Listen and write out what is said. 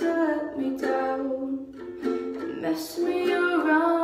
to let me down, mess me around.